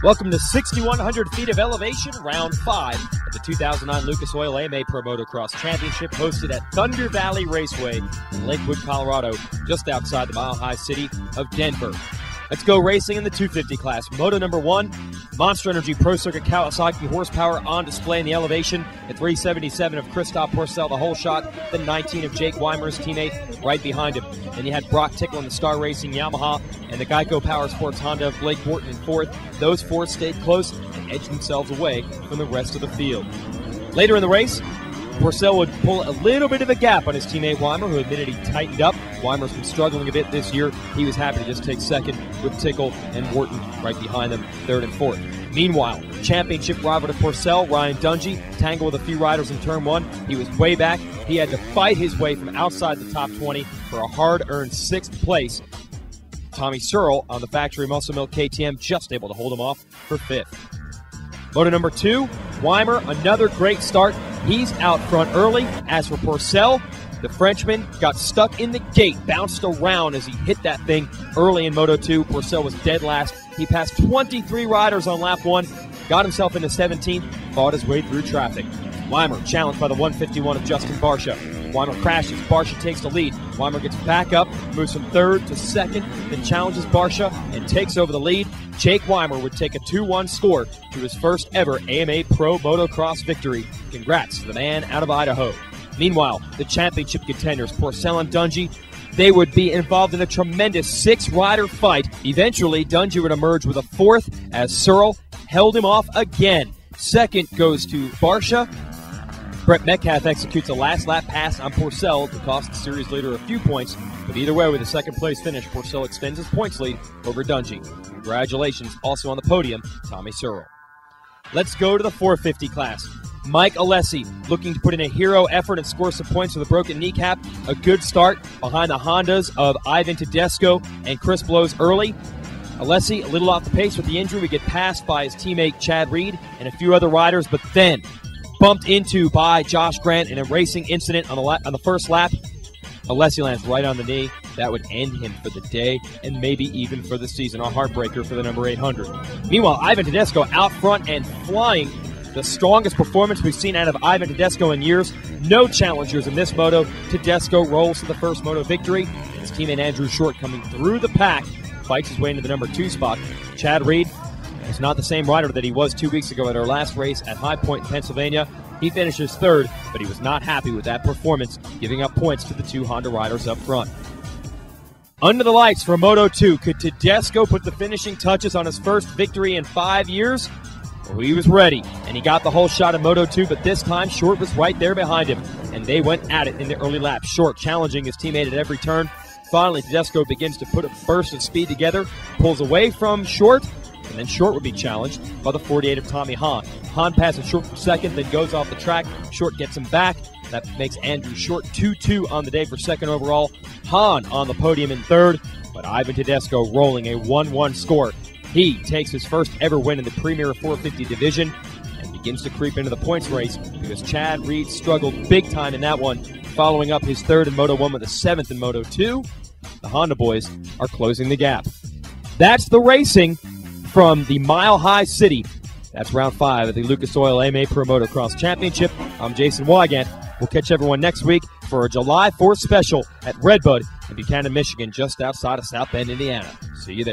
Welcome to 6,100 feet of elevation, round five of the 2009 Lucas Oil AMA Pro Motocross Championship, hosted at Thunder Valley Raceway in Lakewood, Colorado, just outside the Mile High city of Denver. Let's go racing in the 250 class. Moto number one, Monster Energy Pro Circuit Kawasaki horsepower on display in the elevation. The 377 of Christophe Pourcel, the whole shot. The 19 of Jake Weimer's teammate right behind him. Then you had Broc Tickle in the Star Racing Yamaha and the Geico Power Sports Honda of Blake Wharton in fourth. Those four stayed close and edged themselves away from the rest of the field. Later in the race, Pourcel would pull a little bit of a gap on his teammate Weimer, who admitted he tightened up. Weimer's been struggling a bit this year. He was happy to just take second with Tickle and Wharton right behind them, third and fourth. Meanwhile, championship rival to Pourcel, Ryan Dungey, tangled with a few riders in turn one. He was way back. He had to fight his way from outside the top 20 for a hard earned sixth place. Tommy Searle on the factory muscle milk KTM just able to hold him off for fifth. Moto number two, Weimer, another great start. He's out front early. As for Pourcel, the Frenchman got stuck in the gate, bounced around as he hit that thing early in Moto 2. Pourcel was dead last. He passed 23 riders on lap one, got himself into 17th, fought his way through traffic. Weimer challenged by the 151 of Justin Barcia. Weimer crashes. Barcia takes the lead. Weimer gets back up, moves from third to second, then challenges Barcia and takes over the lead. Jake Weimer would take a 2 1 score to his first ever AMA Pro Motocross victory. Congrats to the man out of Idaho. Meanwhile, the championship contenders, Pourcel and Dungey, they would be involved in a tremendous six rider fight. Eventually, Dungey would emerge with a fourth as Searle held him off again. Second goes to Barcia. Brett Metcalf executes a last lap pass on Pourcel to cost the series leader a few points, but either way, with a second place finish, Pourcel extends his points lead over Dungey. Congratulations, also on the podium, Tommy Searle. Let's go to the 450 class. Mike Alessi looking to put in a hero effort and score some points with a broken kneecap. A good start behind the Hondas of Ivan Tedesco and Chris Blose early. Alessi a little off the pace with the injury. We get passed by his teammate Chad Reed and a few other riders, but then bumped into by Josh Grant in a racing incident on the la- on the first lap. Alessi lands right on the knee. That would end him for the day and maybe even for the season. A heartbreaker for the number 800. Meanwhile, Ivan Tedesco out front and flying. The strongest performance we've seen out of Ivan Tedesco in years. No challengers in this moto. Tedesco rolls to the first moto victory. His teammate Andrew Short coming through the pack fights his way into the number two spot. Chad Reed is not the same rider that he was two weeks ago at our last race at High Point, in Pennsylvania. He finishes third, but he was not happy with that performance, giving up points to the two Honda riders up front. Under the lights for Moto 2, could Tedesco put the finishing touches on his first victory in five years? Well, he was ready, and he got the whole shot in Moto 2, but this time Short was right there behind him, and they went at it in the early laps. Short challenging his teammate at every turn. Finally, Tedesco begins to put a burst of speed together, pulls away from Short, and then Short would be challenged by the 48 of Tommy Hahn. Hahn passes Short for second, then goes off the track. Short gets him back. That makes Andrew Short 2 2 on the day for second overall. Hahn on the podium in third, but Ivan Tedesco rolling a 1 1 score. He takes his first ever win in the Premier 450 division and begins to creep into the points race because Chad Reed struggled big time in that one, following up his third in Moto 1 with a seventh in Moto 2. The Honda boys are closing the gap. That's the racing from the Mile High City. That's round five of the Lucas Oil AMA Pro Motocross Championship. I'm Jason Weigandt. We'll catch everyone next week for a July 4th special at Redbud in Buchanan, Michigan, just outside of South Bend, Indiana. See you there.